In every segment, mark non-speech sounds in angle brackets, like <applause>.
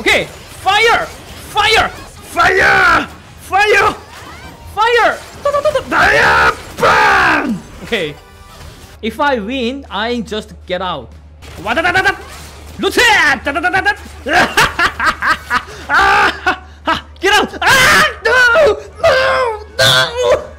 Okay, fire! Fire! Fire! Fire! Fire! Fire! Okay. If I win, I just get out. Dadadadadad! <laughs> <laughs> Ah! Get out! Ah! No! No! No!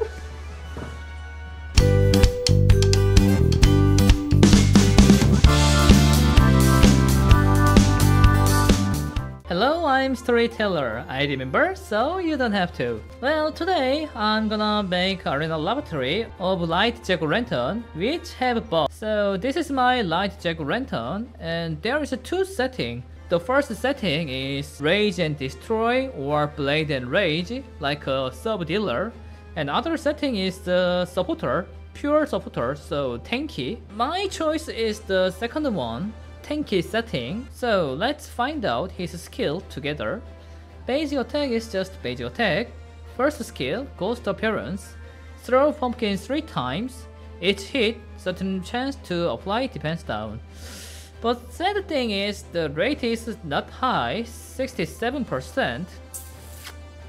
I'm Storyteller. I remember, so you don't have to. Well, today I'm gonna make Arena Laboratory of Light Jack-O-Lantern, which have buff. So this is my Light Jack-O-Lantern, and there is a two setting. The first setting is Rage and Destroy or Blade and Rage, like a sub-dealer. And other setting is the supporter, pure supporter, so tanky. My choice is the second one, tanky setting, so let's find out his skill together. Basic attack is just basic attack. First skill, Ghost Appearance. Throw pumpkin 3 times. Each hit, certain chance to apply defense down. But sad thing is, the rate is not high, 67%.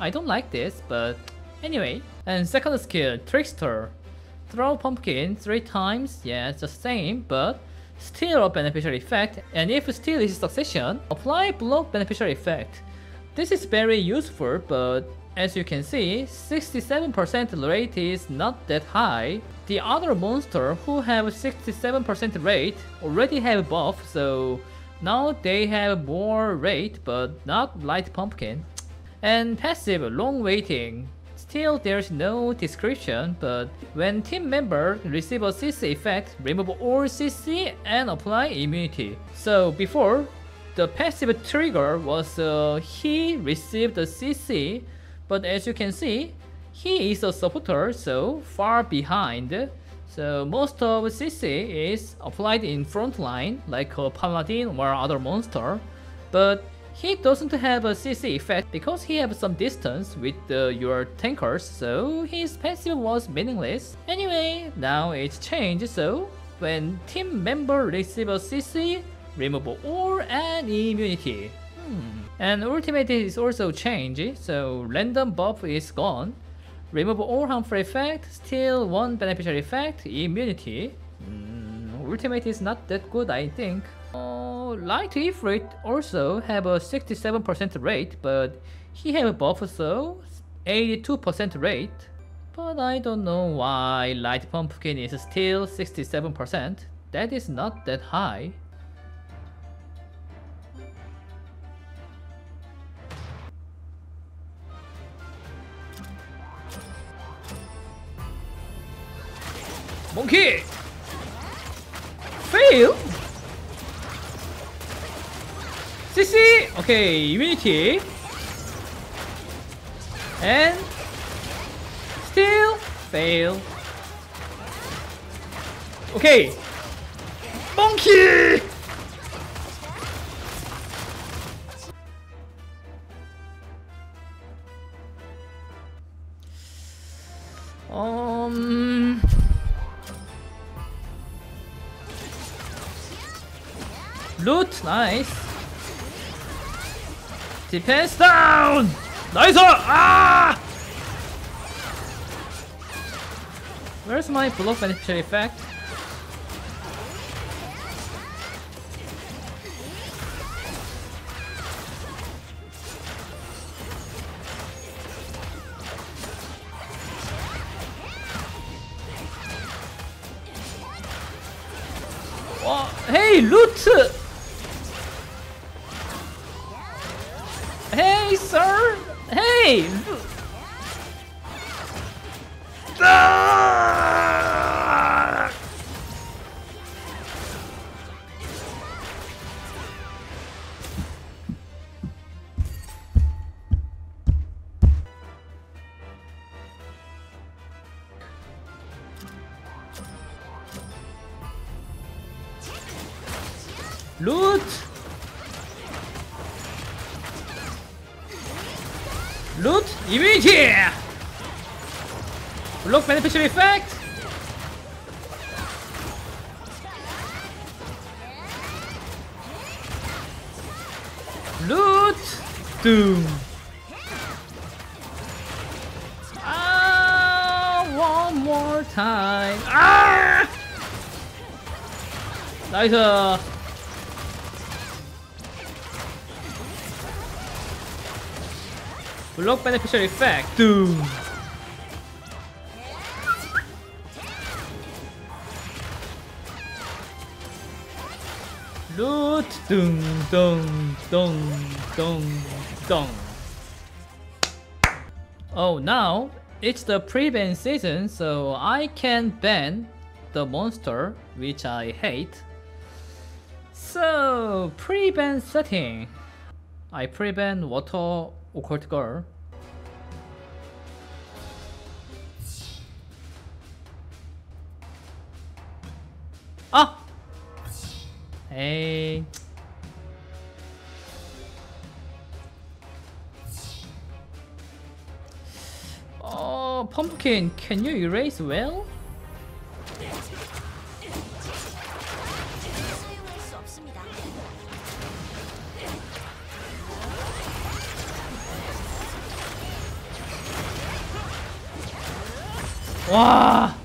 I don't like this, but anyway. And second skill, Trickster. Throw pumpkin 3 times, yeah, it's the same, but steal a beneficial effect, and if steal is succession, apply block beneficial effect. This is very useful, but as you can see, 67% rate is not that high. The other monster who have 67% rate already have buff, so now they have more rate, but not light pumpkin. And passive long waiting. Still there's no description, but when team member receive a CC effect, remove all CC and apply immunity. So before, the passive trigger was uh, he received a CC, but as you can see, he is a supporter, so far behind. So most of CC is applied in front line, like a Paladin or other monster, but he doesn't have a CC effect because he has some distance with uh, your tankers, so his passive was meaningless. Anyway, now it's changed, so when team member receive a CC, remove all and immunity. Hmm. And ultimate is also changed, so random buff is gone. Remove all harmful effect, still one beneficial effect, immunity. Hmm, ultimate is not that good I think. Light Ifrit also have a 67% rate, but he have a buff so 82% rate. But I don't know why Light Pumpkin is still 67%. That is not that high. Monkey! Fail! CC! Okay, immunity. And still fail. Okay. Monkey! Um Loot, nice. Defense down! Nice! Ah! Where's my block beneficial effect? Hey, loot! Loot! Loot! Immunity! Block beneficial effect! Loot! Loot! Doom! Ah, one more time. Ah! 나이스. Block beneficial effect. Doom. Loot. Doom, doom, doom, doom, doom. Oh, now it's the pre-ban season, so I can ban the monster, which I hate. So, pre-ban setting. I pre-ban water occult girl. Ah! Hey. Oh, Pumpkin, can you erase well? ah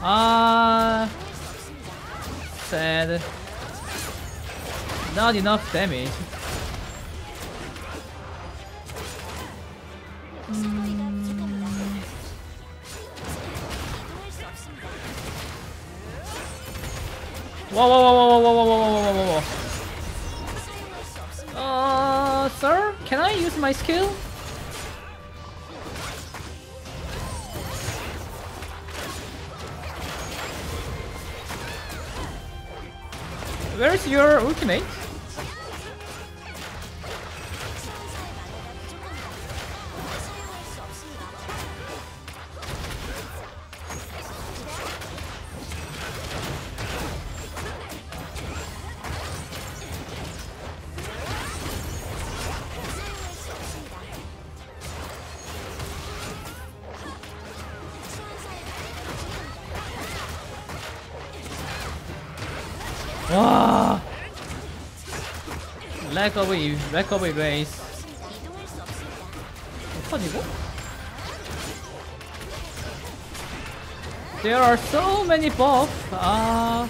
아. Sad. Not enough damage. Whoa, whoa, whoa, whoa, whoa, whoa, whoa, whoa, whoa, whoa. Uh, sir, can I use my skill? Where's your ultimate? recovery, recovery race. 터지고? There are so many buffs. 아.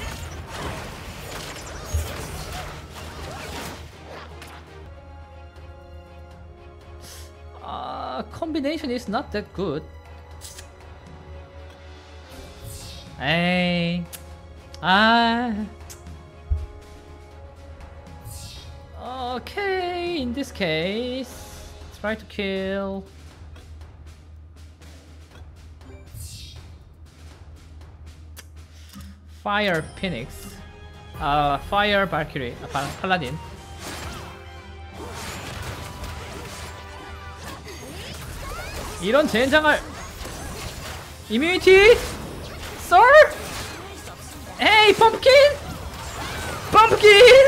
아, combination is not that good. 에이. 아. Ah. Okay, in this case, try to kill. Fire Phoenix. Uh, fire Valkyrie, uh, Paladin. 이런 젠장을 Immunity? Sir? Hey, Pumpkin! Pumpkin!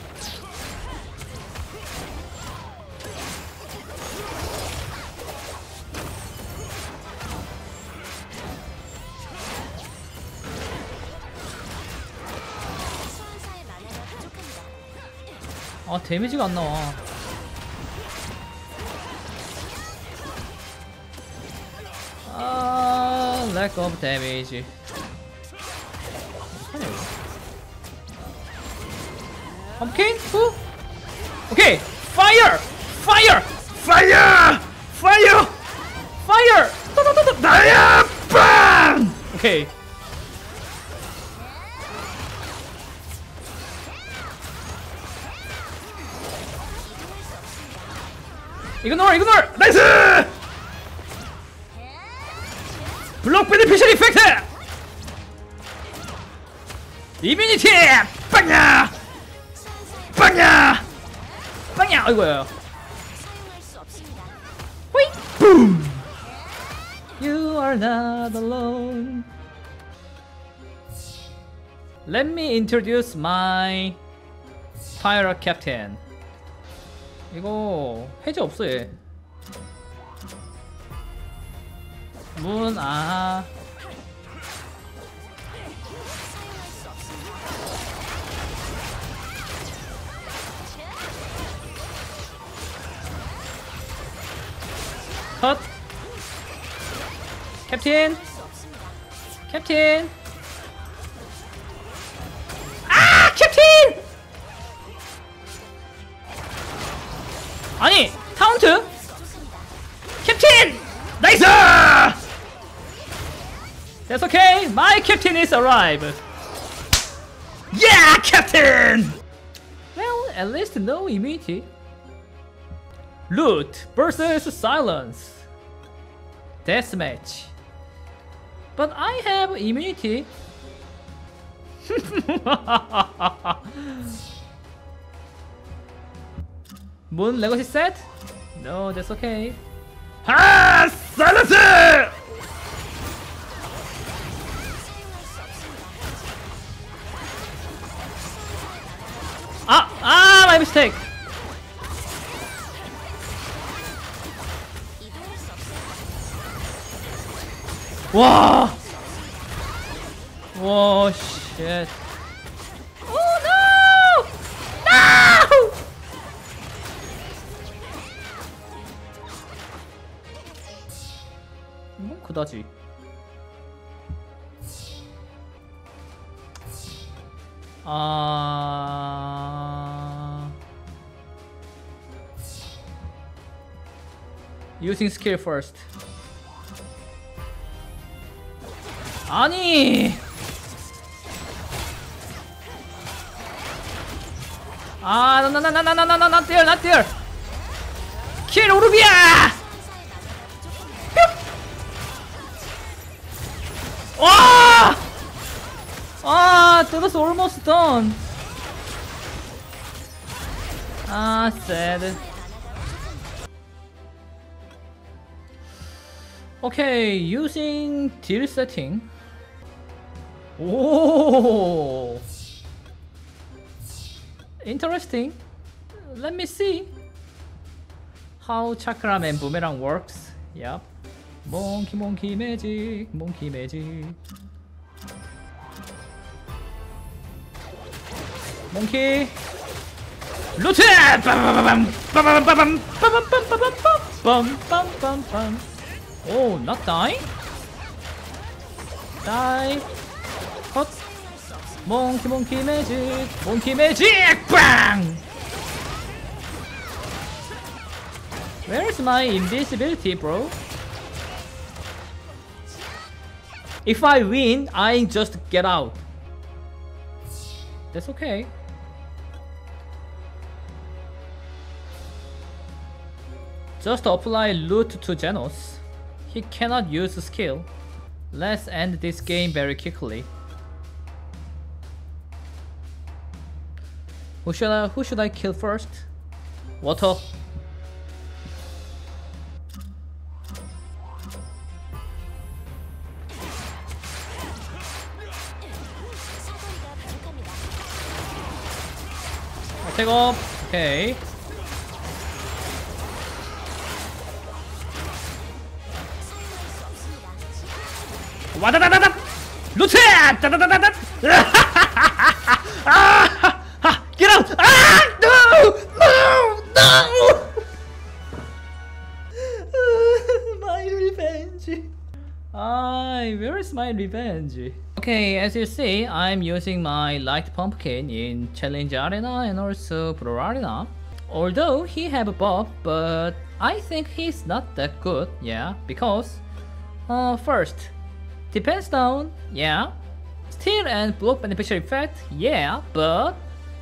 데미지가 안 나와. 아, lack of damage. 이거. 펌킨? 후? 오케이! Fire! Fire! Fire! Fire! Fire! 따다다다 나야! 빵! 오케이. 이그노 이그노 나이스 블록 베네피셜 이펙트! 이뮤니티! 빵야! 빵야! 빵야! 아이고야. 호이! 붐! You are not alone. Let me introduce my pirate captain. 이거 해제 없어 얘. 문 아. 컷. 캡틴. 캡틴. Is arrived. Yeah, captain! Well, at least no immunity. Loot versus silence. Deathmatch. But I have immunity. <laughs> Moon legacy set? No, that's okay. 아! 사 mistake. 와. 와, shit. Oh no! No! 뭐 그다지. Using skill first. 아니! 아, 나 나 나 나 나 나나 not there, not there. 킬 오르비아! 와! 아, was almost done. 아, sad. 오케이, okay, using deal setting. 오, interesting. Let me see how chakra and boomerang works. Yep. Monkey, monkey magic, monkey magic. monkey loot it Oh, not die. Die. Cut. Monkey, monkey magic. Monkey magic. Bang! Where's my invisibility, bro? If I win, I just get out. That's okay. Just apply loot to Genos. He cannot use the skill. Let's end this game very quickly. Who should I, who should I kill first? Water. Take off. Okay. Look at that! Get out! Ah! No! No! No! my revenge! I where is my revenge? Okay, as you see, I'm using my light pumpkin in Challenge Arena and also Brawl Arena. Although he have a buff, but I think he's not that good, yeah, because uh, first, defense down. Yeah, steal and block beneficial effect. Yeah, but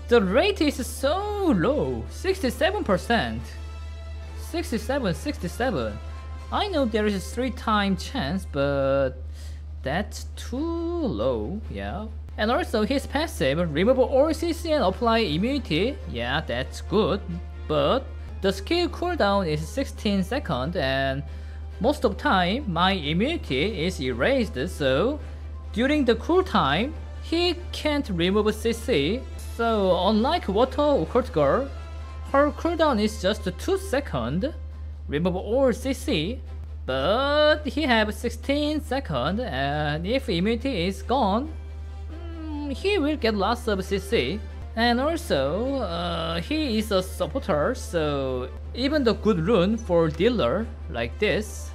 the rate is so low, 67%. 67, 67. I know there is a three time chance, but that's too low, yeah. And also his passive, remove all CC and apply immunity, yeah, that's good. But the skill cooldown is 16 seconds and most of the time my immunity is erased so during the cool time he can't remove CC. So unlike Water Occult Girl, her cooldown is just 2 seconds, remove all CC, but he have 16 seconds and if immunity is gone, mm, he will get lots of CC. And also, uh, he is a supporter, so even the good rune for dealer like this.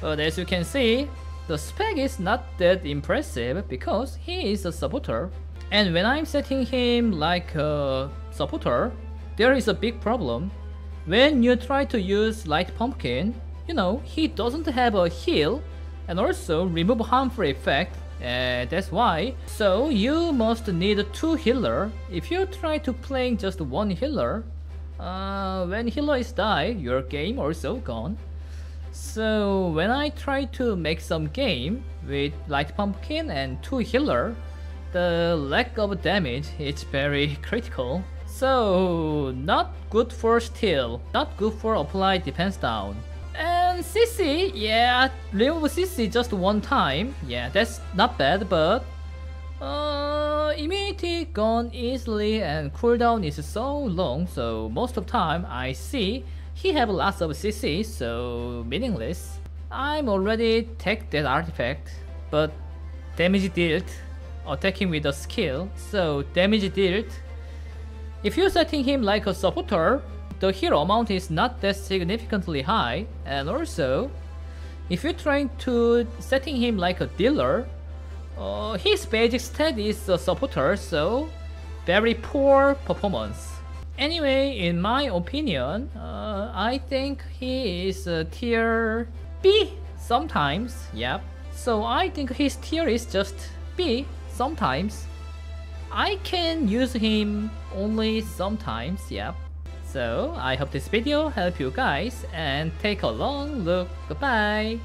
But as you can see, the spec is not that impressive because he is a supporter. And when I'm setting him like a supporter, there is a big problem. When you try to use Light Pumpkin, you know, he doesn't have a heal and also remove harmful effect and that's why. So you must need two healer. If you try to play just one healer, uh, when healer is die, your game also gone. So when I try to make some game with light pumpkin and two healer, the lack of damage is very critical. So not good for steal, not good for apply defense down. And CC, yeah, remove CC just one time. Yeah, that's not bad, but uh, immunity gone easily and cooldown is so long, so most of time I see he have lots of CC, so meaningless. I'm already take that artifact, but damage dealt, attacking with a skill, so damage dealt. If you're setting him like a supporter, the hero amount is not that significantly high, and also, if you're trying to setting him like a dealer, uh, his basic stat is a supporter, so very poor performance. Anyway, in my opinion, uh, I think he is a tier B sometimes, yep. So I think his tier is just B sometimes. I can use him only sometimes, yep. So I hope this video helped you guys and take a long look. Goodbye!